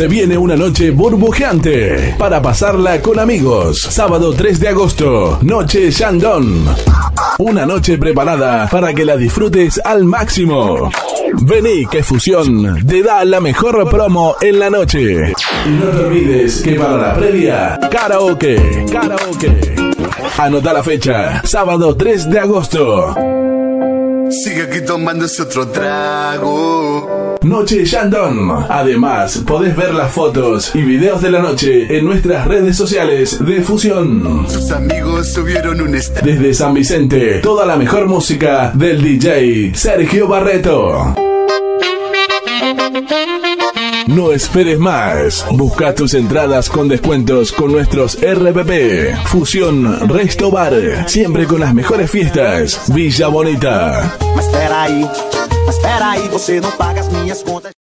Se viene una noche burbujeante para pasarla con amigos. Sábado 3 de agosto, Noche Shandong. Una noche preparada para que la disfrutes al máximo. Vení que Fusión te da la mejor promo en la noche. Y no te olvides que para la previa, karaoke, karaoke. Anota la fecha, sábado 3 de agosto. Sigue aquí tomándose otro trago. Noche Shandong. Además, podés ver las fotos y videos de la noche en nuestras redes sociales de Fusión. Sus amigos subieron un. Desde San Vicente, toda la mejor música del DJ Sergio Barreto. No esperes más. Busca tus entradas con descuentos con nuestros RPP. Fusión Resto Bar. Siempre con las mejores fiestas. Villa Bonita. Mas peraí, mas peraí, você paga contas.